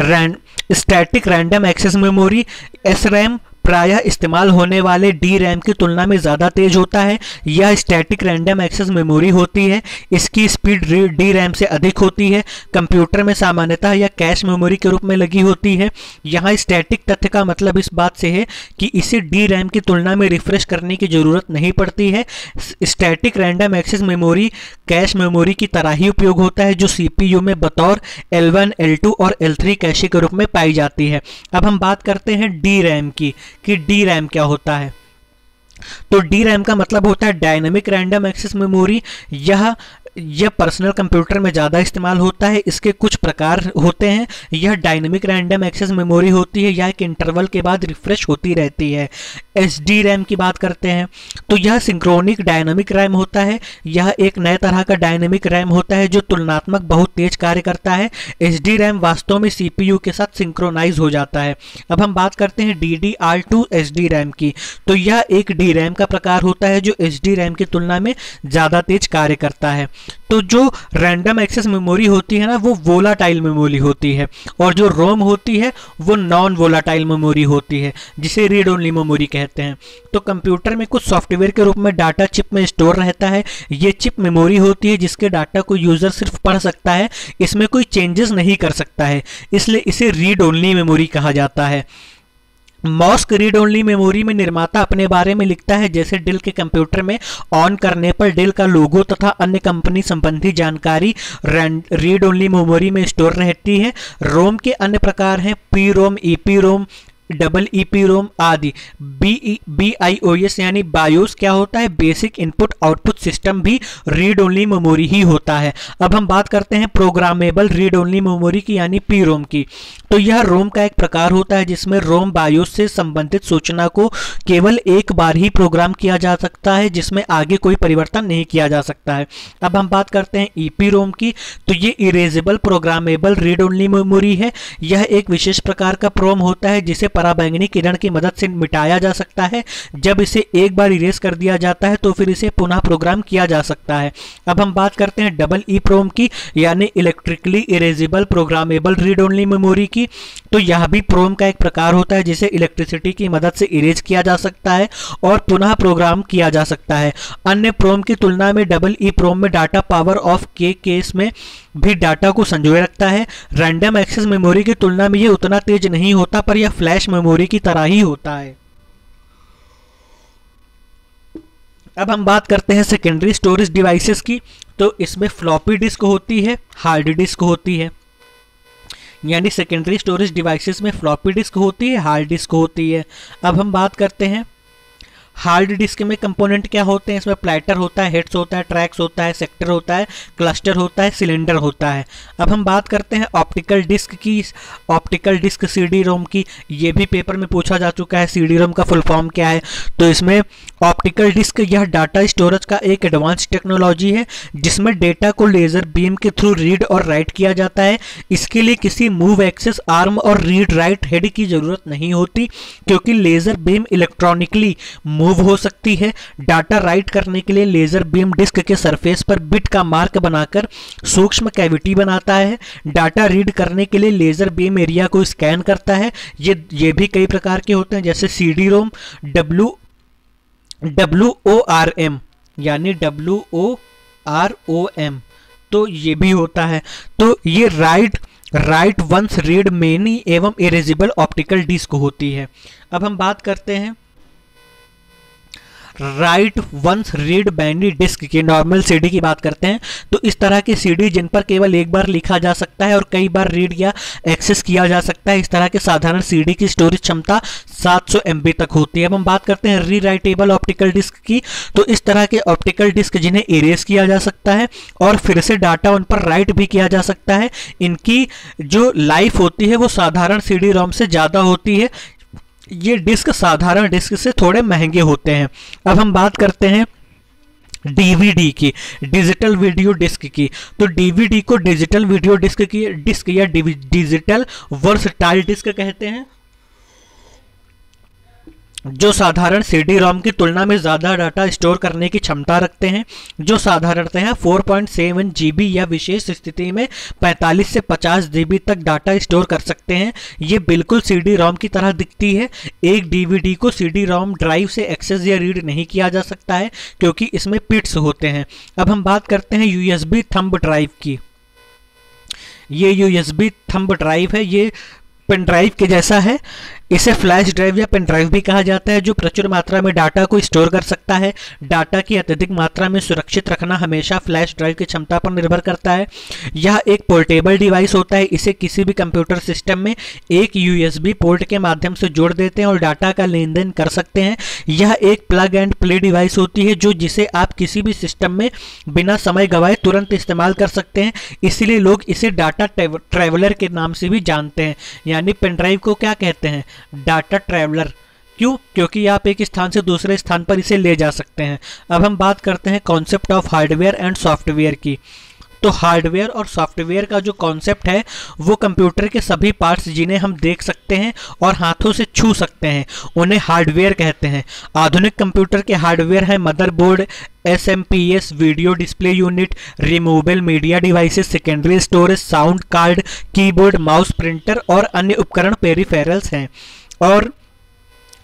RAM static random access memory S RAM प्रायः इस्तेमाल होने वाले डी रैम की तुलना में ज़्यादा तेज होता है यह स्टैटिक रैंडम एक्सेस मेमोरी होती है इसकी स्पीड डी रैम से अधिक होती है कंप्यूटर में सामान्यतः यह कैश मेमोरी के रूप में लगी होती है। यहाँ स्टैटिक तथ्य का मतलब इस बात से है कि इसे डी रैम की तुलना में रिफ्रेश करने की ज़रूरत नहीं पड़ती है। Static random access memory cache memory की तरह ही उपयोग होता है जो सीपीयू में बतौर L1, L2 और L3 कैशे के रूप में पाई जाती है। अब हम बात करते हैं डी रैम की। कि डी रैम क्या होता है? तो डी रैम का मतलब होता है डायनेमिक रैंडम एक्सेस मेमोरी यह यह पर्सनल कंप्यूटर में ज़्यादा इस्तेमाल होता है, इसके कुछ प्रकार होते हैं। यह डायनेमिक रैंडम एक्सेस मेमोरी होती है यह एक इंटरवल के बाद रिफ्रेश होती रहती है। एस डी रैम की बात करते हैं तो यह सिंक्रोनिक डायनेमिक रैम होता है। यह एक नए तरह का डायनेमिक रैम होता है, जो तुलनात्मक बहुत तेज कार्य करता है। एस डी रैम वास्तव में सी पी यू के साथ सिंक्रोनाइज हो जाता है। अब हम बात करते हैं D D R two S D RAM की। तो यह एक डी रैम का प्रकार होता है, जो एस डी रैम की तुलना में ज़्यादा तेज कार्य करता है। तो जो रैंडम एक्सेस मेमोरी होती है ना, वो वोलाटाइल मेमोरी होती है। और जो रोम होती है, वो नॉन वोलाटाइल मेमोरी होती है, जिसे रीड ओनली मेमोरी कहते हैं। तो कंप्यूटर में कुछ सॉफ्टवेयर के रूप में डाटा चिप में स्टोर रहता है। ये चिप मेमोरी होती है, जिसके डाटा को यूज़र सिर्फ़ पढ़ सकता है। इसमें कोई चेंजेस नहीं कर सकता है। इसलिए इसे रीड ओनली मेमोरी कहा जाता है। मॉस्क रीड ओनली मेमोरी में निर्माता अपने बारे में लिखता है, जैसे डेल के कंप्यूटर में ऑन करने पर डेल का लोगो तथा अन्य कंपनी संबंधी जानकारी रीड ओनली मेमोरी में स्टोर रहती है। रोम के अन्य प्रकार हैं P ROM E P ROM double E P ROM आदि। B B I O S यानी बायोस क्या होता है? बेसिक इनपुट आउटपुट सिस्टम भी रीड ओनली मेमोरी ही होता है। अब हम बात करते हैं प्रोग्रामेबल रीड ओनली मेमोरी की यानी पी रोम की। तो यह रोम का एक प्रकार होता है जिसमें रोम बायोस से संबंधित सूचना को केवल एक बार ही प्रोग्राम किया जा सकता है, जिसमें आगे कोई परिवर्तन नहीं किया जा सकता है। अब हम बात करते हैं ईपी रोम की। तो ये erasable programmable read only memory है। यह एक विशेष प्रकार का प्रोम होता है जिसे पराबैंगनी किरण की मदद से मिटाया जा सकता है। जब इसे एक बार इरेज कर दिया जाता है तो फिर इसे पुनः प्रोग्राम किया जा सकता है। अब हम बात करते हैं डबल ई प्रोम की, यानी electrically erasable programmable read only memory की। तो यह भी प्रोम का एक प्रकार होता है, जिसे इलेक्ट्रिसिटी की मदद से इरेज किया जा सकता है और पुनः प्रोग्राम किया जा सकता है। अन्य प्रोम की तुलना में डबल ई प्रोम में डाटा पावर ऑफ़ के केस में भी डाटा को संजोए रखता है। रैंडम एक्सेस मेमोरी की तुलना में यह उतना तेज नहीं होता, पर यह फ्लैश मेमोरी की तरह ही होता है। अब हम बात करते हैं सेकेंडरी स्टोरेज डिवाइसेस की। तो इसमें फ्लॉपी डिस्क होती है हार्ड डिस्क होती है। यानी सेकेंडरी स्टोरेज डिवाइसेस में फ्लॉपी डिस्क होती है हार्ड डिस्क होती है। अब हम बात करते हैं हार्ड डिस्क में कंपोनेंट क्या होते हैं? इसमें प्लेटर होता है, हेड्स होता है, ट्रैक्स होता है, सेक्टर होता है, क्लस्टर होता है, सिलेंडर होता है। अब हम बात करते हैं ऑप्टिकल डिस्क की, optical disk C D ROM की। ये भी पेपर में पूछा जा चुका है सी डी रोम का फुल फॉर्म क्या है? तो इसमें ऑप्टिकल डिस्क यह डाटा स्टोरेज का एक एडवांस टेक्नोलॉजी है, जिसमें डेटा को लेज़र बीम के थ्रू रीड और राइट किया जाता है। इसके लिए किसी मूव एक्सेस, आर्म और रीड राइट हेड की ज़रूरत नहीं होती, क्योंकि लेज़र बीम इलेक्ट्रॉनिकली मूव हो सकती है। डाटा राइट करने के लिए लेज़र बीम डिस्क के सरफेस पर बिट का मार्क बनाकर सूक्ष्म कैविटी बनाता है। डाटा रीड करने के लिए लेज़र बीम एरिया को स्कैन करता है। ये ये भी कई प्रकार के होते हैं, जैसे C D ROM W W O R M, यानी W O R O M तो ये भी होता है। तो ये write write once read many एवं इरेजिबल ऑप्टिकल डिस्क होती है। अब हम बात करते हैं राइट वंस रीड बैंडी डिस्क की नॉर्मल सीडी की बात करते हैं तो इस तरह की सीडी जिन पर केवल एक बार लिखा जा सकता है और कई बार रीड या एक्सेस किया जा सकता है, इस तरह के साधारण सीडी की स्टोरेज क्षमता 700 सौ तक होती है। अब हम बात करते हैं री राइटेबल ऑप्टिकल डिस्क की तो इस तरह के ऑप्टिकल डिस्क जिन्हें इरेज किया जा सकता है और फिर से डाटा उन पर राइट भी किया जा सकता है, इनकी जो लाइफ होती है वो साधारण सी रोम से ज़्यादा होती है ये डिस्क साधारण डिस्क से थोड़े महँगे होते हैं। अब हम बात करते हैं डीवीडी की डिजिटल वीडियो डिस्क की। तो डीवीडी को डिजिटल वीडियो डिस्क की डिस्क या डिजिटल वर्सटाइल डिस्क कहते हैं। जो साधारण सी डी रोम की तुलना में ज़्यादा डाटा स्टोर करने की क्षमता रखते हैं, जो साधारणतः 4.7 जीबी या विशेष स्थिति में 45 से 50 जीबी तक डाटा स्टोर कर सकते हैं। ये बिल्कुल सी डी रोम की तरह दिखती है। एक डीवीडी को सी डी रोम ड्राइव से एक्सेस या रीड नहीं किया जा सकता है, क्योंकि इसमें पिट्स होते हैं। अब हम बात करते हैं यूएसबी थंब ड्राइव की। ये यूएसबी थंब ड्राइव है। ये पेन ड्राइव के जैसा है। इसे फ्लैश ड्राइव या पेन ड्राइव भी कहा जाता है, जो प्रचुर मात्रा में डाटा को स्टोर कर सकता है। डाटा की अत्यधिक मात्रा में सुरक्षित रखना हमेशा फ्लैश ड्राइव की क्षमता पर निर्भर करता है। यह एक पोर्टेबल डिवाइस होता है, इसे किसी भी कंप्यूटर सिस्टम में एक यूएसबी पोर्ट के माध्यम से जोड़ देते हैं और डाटा का लेन देन कर सकते हैं। यह एक प्लग एंड प्ले डिवाइस होती है, जो जिसे आप किसी भी सिस्टम में बिना समय गवाए तुरंत इस्तेमाल कर सकते हैं। इसलिए लोग इसे डाटा ट्रेवलर के नाम से भी जानते हैं। यानी पेन ड्राइव को क्या कहते हैं? Data traveller. क्यों? क्योंकि आप एक स्थान से दूसरे स्थान पर इसे ले जा सकते हैं। अब हम बात करते हैं concept of hardware and software की। तो हार्डवेयर और सॉफ्टवेयर का जो कॉन्सेप्ट है, वो कंप्यूटर के सभी पार्ट्स जिन्हें हम देख सकते हैं और हाथों से छू सकते हैं, उन्हें हार्डवेयर कहते हैं। आधुनिक कंप्यूटर के हार्डवेयर हैं motherboard S M P S video display unit removable media devices secondary storage sound card keyboard mouse printer और अन्य उपकरण पेरीफेरल्स हैं। और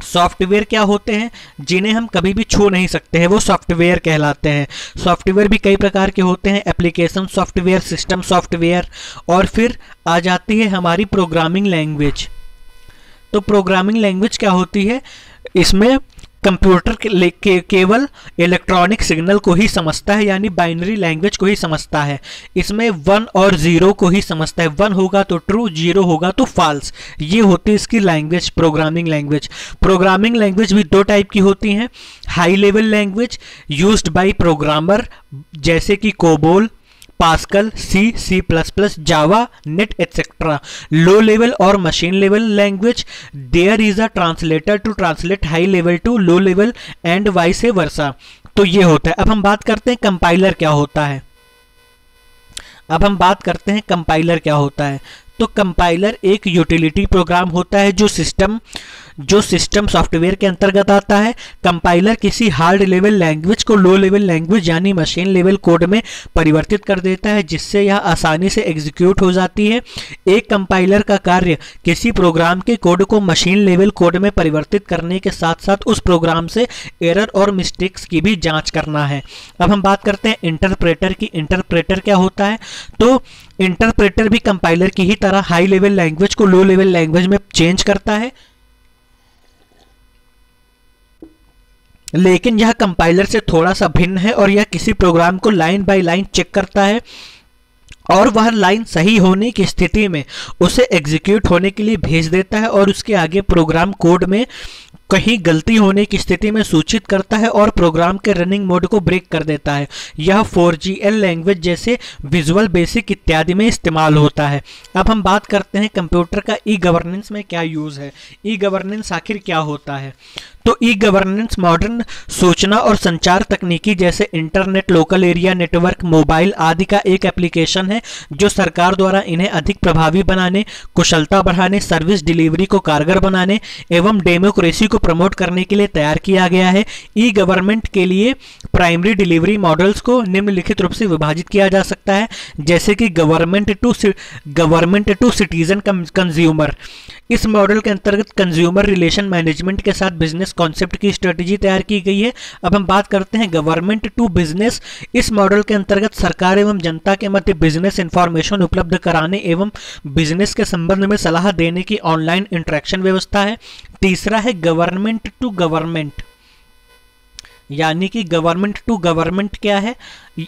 सॉफ्टवेयर क्या होते हैं, जिन्हें हम कभी भी छू नहीं सकते हैं, वो सॉफ्टवेयर कहलाते हैं। सॉफ्टवेयर भी कई प्रकार के होते हैं, एप्लीकेशन सॉफ्टवेयर, सिस्टम सॉफ्टवेयर, और फिर आ जाती है हमारी प्रोग्रामिंग लैंग्वेज। तो प्रोग्रामिंग लैंग्वेज क्या होती है, इसमें कंप्यूटर के, के, केवल इलेक्ट्रॉनिक सिग्नल को ही समझता है यानी बाइनरी लैंग्वेज को ही समझता है। इसमें वन और ज़ीरो को ही समझता है। वन होगा तो ट्रू ज़ीरो होगा तो फॉल्स ये होती है इसकी language programming language programming language भी दो टाइप की होती हैं। High level language used by programmer जैसे कि COBOL Pascal C C plus plus Java net etcetera low level और machine level language there is a translator to translate high level to low level and vice versa तो ये होता है। अब हम बात करते हैं कंपाइलर क्या होता है। अब हम बात करते हैं कंपाइलर क्या होता है। तो कंपाइलर एक यूटिलिटी प्रोग्राम होता है जो सिस्टम जो सिस्टम सॉफ्टवेयर के अंतर्गत आता है कंपाइलर किसी हार्ड लेवल लैंग्वेज को लो लेवल लैंग्वेज यानी मशीन लेवल कोड में परिवर्तित कर देता है, जिससे यह आसानी से एग्जीक्यूट हो जाती है। एक कंपाइलर का कार्य किसी प्रोग्राम के कोड को मशीन लेवल कोड में परिवर्तित करने के साथ साथ उस प्रोग्राम से एरर और मिस्टेक्स की भी जाँच करना है। अब हम बात करते हैं इंटरप्रेटर की। इंटरप्रेटर क्या होता है? तो इंटरप्रेटर भी कंपाइलर की ही तरह हाई लेवल लैंग्वेज को लो लेवल लैंग्वेज में चेंज करता है। लेकिन यह कंपाइलर से थोड़ा सा भिन्न है और यह किसी प्रोग्राम को लाइन बाय लाइन चेक करता है और वह लाइन सही होने की स्थिति में उसे एग्जीक्यूट होने के लिए भेज देता है और उसके आगे प्रोग्राम कोड में कहीं गलती होने की स्थिति में सूचित करता है और प्रोग्राम के रनिंग मोड को ब्रेक कर देता है। यह 4GL लैंग्वेज जैसे विजुअल बेसिक इत्यादि में इस्तेमाल होता है। अब हम बात करते हैं कंप्यूटर का ई गवर्नेंस में क्या यूज़ है। ई गवर्नेंस आखिर क्या होता है? तो ई गवर्नेंस मॉडर्न सूचना और संचार तकनीकी जैसे internet local area network mobile आदि का एक एप्लीकेशन है, जो सरकार द्वारा इन्हें अधिक प्रभावी बनाने, कुशलता बढ़ाने सर्विस डिलीवरी को कारगर बनाने एवं डेमोक्रेसी को प्रमोट करने के लिए तैयार किया गया है। ई गवर्नमेंट के लिए प्राइमरी डिलीवरी मॉडल्स को निम्नलिखित रूप से विभाजित किया जा सकता है, जैसे कि government to government to citizen consumer इस मॉडल के अंतर्गत कंज्यूमर रिलेशन मैनेजमेंट के साथ बिज़नेस कॉन्सेप्ट की स्ट्रेटेजी तैयार की गई है। अब हम बात करते हैं गवर्नमेंट टू बिज़नेस इस मॉडल के अंतर्गत सरकार एवं जनता के मध्य बिज़नेस इंफॉर्मेशन उपलब्ध कराने एवं बिज़नेस के संबंध में सलाह देने की ऑनलाइन इंट्रैक्शन व्यवस्था है। तीसरा है गवर्नमेंट टू गवर्नमेंट यानी कि गवर्नमेंट टू गवर्नमेंट क्या है?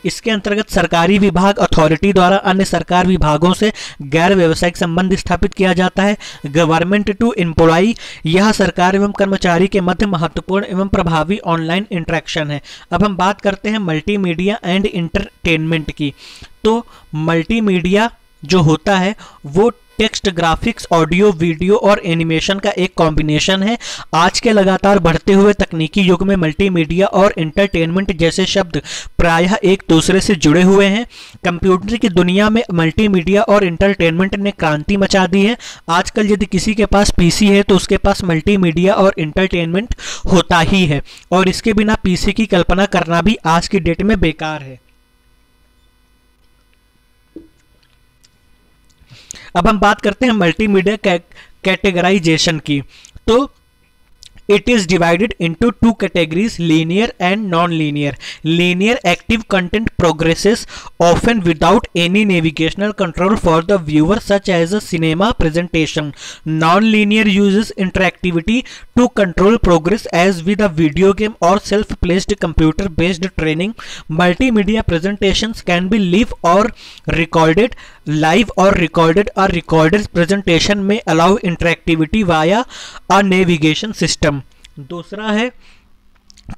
इसके अंतर्गत सरकारी विभाग अथॉरिटी द्वारा अन्य सरकार विभागों से गैर व्यवसायिक संबंध स्थापित किया जाता है। गवर्नमेंट टू एम्प्लॉई यह सरकार एवं कर्मचारी के मध्य महत्वपूर्ण एवं प्रभावी ऑनलाइन इंट्रैक्शन है। अब हम बात करते हैं मल्टीमीडिया एंड इंटरटेनमेंट की। तो मल्टीमीडिया जो होता है, वो टेक्स्ट, ग्राफिक्स, ऑडियो, वीडियो और एनिमेशन का एक कॉम्बिनेशन है। आज के लगातार बढ़ते हुए तकनीकी युग में मल्टीमीडिया और इंटरटेनमेंट जैसे शब्द प्रायः एक दूसरे से जुड़े हुए हैं। कंप्यूटर की दुनिया में मल्टीमीडिया और इंटरटेनमेंट ने क्रांति मचा दी है। आजकल यदि किसी के पास पीसी है तो उसके पास मल्टीमीडिया और इंटरटेनमेंट होता ही है। और इसके बिना पीसी की कल्पना करना भी आज की डेट में बेकार है। अब हम बात करते हैं मल्टीमीडिया कैटेगराइजेशन की। तो it is divided into two categories linear and non linear linear active content progresses of often without any navigational control for the viewer such as a cinema presentation non linear use interactivity to control progress as with a video game or self-placed computer based training multimedia presentations can be live or recorded live or recorded or recorded presentation may allow interactivity via a navigation system दूसरा है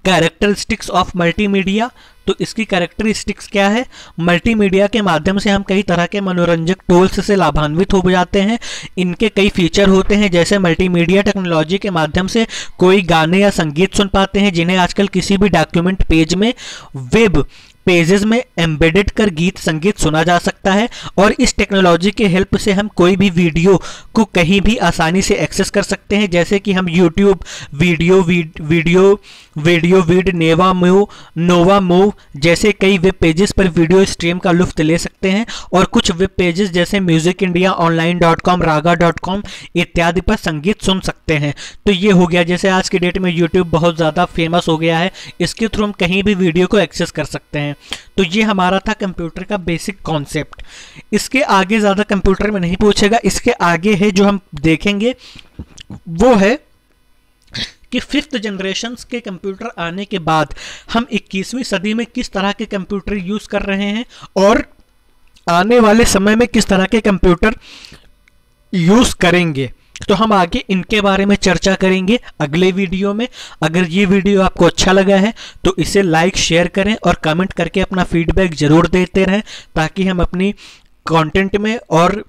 characteristics of multimedia तो इसकी characteristics क्या है? Multimedia के माध्यम से हम कई तरह के मनोरंजक टूल्स से लाभान्वित हो जाते हैं। इनके कई फीचर होते हैं, जैसे मल्टीमीडिया टेक्नोलॉजी के माध्यम से कोई गाने या संगीत सुन पाते हैं, जिन्हें आजकल किसी भी डॉक्यूमेंट पेज में वेब पेजेस में एम्बेडेड कर गीत संगीत सुना जा सकता है। और इस टेक्नोलॉजी के हेल्प से हम कोई भी वीडियो को कहीं भी आसानी से एक्सेस कर सकते हैं, जैसे कि हम यूट्यूब वीडियो वीडियो वीडियो वीड, नेवा मूव नोवा मूव जैसे कई वेब पेजेस पर वीडियो स्ट्रीम का लुफ्त ले सकते हैं और कुछ वेब पेजेस जैसे music India online dot com Raaga dot com इत्यादि पर संगीत सुन सकते हैं। तो ये हो गया, जैसे आज की डेट में यूट्यूब बहुत ज़्यादा फ़ेमस हो गया है, इसके थ्रू हम कहीं भी वीडियो को एक्सेस कर सकते हैं। तो ये हमारा था कंप्यूटर का बेसिक कॉन्सेप्ट इसके आगे ज़्यादा कंप्यूटर में नहीं पूछेगा, इसके आगे है जो हम देखेंगे, वो है कि फिफ्थ जनरेशन के कंप्यूटर आने के बाद हम 21वीं सदी में किस तरह के कंप्यूटर यूज़ कर रहे हैं और आने वाले समय में किस तरह के कंप्यूटर यूज़ करेंगे। तो हम आगे इनके बारे में चर्चा करेंगे अगले वीडियो में। अगर ये वीडियो आपको अच्छा लगा है तो इसे लाइक शेयर करें और कमेंट करके अपना फीडबैक ज़रूर देते रहें ताकि हम अपनी कंटेंट में और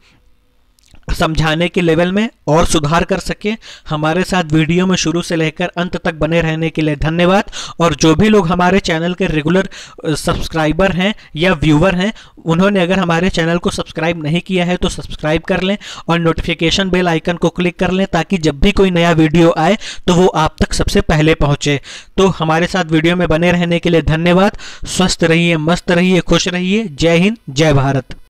समझाने के लेवल में और सुधार कर सकें। हमारे साथ वीडियो में शुरू से लेकर अंत तक बने रहने के लिए धन्यवाद। और जो भी लोग हमारे चैनल के रेगुलर सब्सक्राइबर हैं या व्यूवर हैं, उन्होंने अगर हमारे चैनल को सब्सक्राइब नहीं किया है तो सब्सक्राइब कर लें और नोटिफिकेशन बेल आइकन को क्लिक कर लें ताकि जब भी कोई नया वीडियो आए तो वो आप तक सबसे पहले पहुँचे। तो हमारे साथ वीडियो में बने रहने के लिए धन्यवाद। स्वस्थ रहिए, मस्त रहिए, खुश रहिए। जय हिंद, जय भारत।